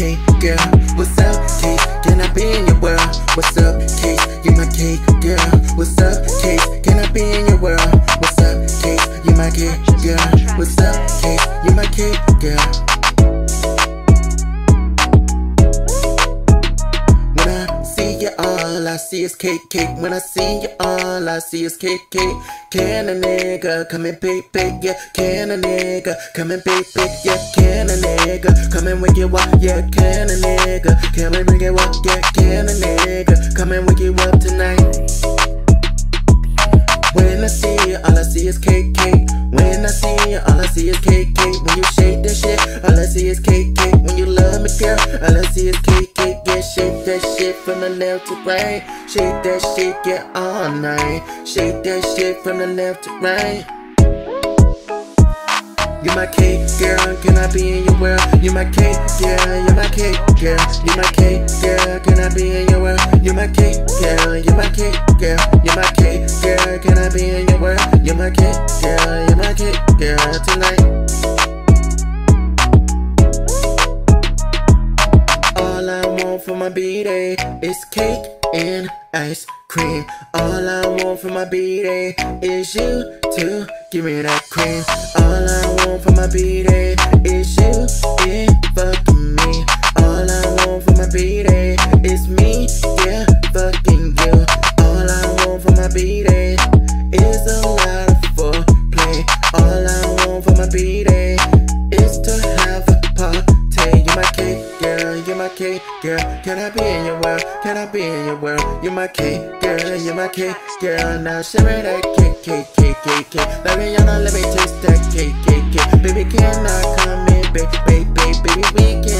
Cake girl. What's up, Case? Can I be in your world? What's up, Case? You my cake girl. What's up, Case? Can I be in your world? What's up, Case? You my cake girl. What's up, Case? You my cake girl. When I see you, all I see is cake, cake. When I see you, all I see is cake, cake. Can a nigga come and pay, pay, yeah? Can a nigga come and pay, pay, yeah? Can and wake you up, yeah? Can a nigga come and bring you up, yeah? Can a nigga come and wake you up tonight? When I see you, all I see is cake. When I see you, all I see is cake. When you shake that shit, all I see is cake. When you love me, girl, all I see is cake. Yeah, shake that shit from the left to right. Shake that shit, yeah, all night. Shake that shit from the left to right. You my cake, girl, can I be in your world? You my cake, girl, you my cake, girl. You my cake, girl, can I be in your world? You my cake, girl, you my cake, girl. You my cake, girl, can I be in your world? You my cake, girl, you my cake, girl, tonight. All I want for my B-day is cake and ice cream. All I want for my B-day is you to give me that cream. All I want for my B-day is you and fucking me. All I want for my B-day is me, yeah, fucking you. All I want for my B-day is a lot of foreplay. All I want for my B-day is to my cake, girl. Can I be in your world? Can I be in your world? You're my cake, girl, You're my cake, girl. Now shimmer that cake, cake, cake, cake, cake. Baby, y'all let me taste that cake, cake, cake. Baby, can I come in, baby, baby, baby? We can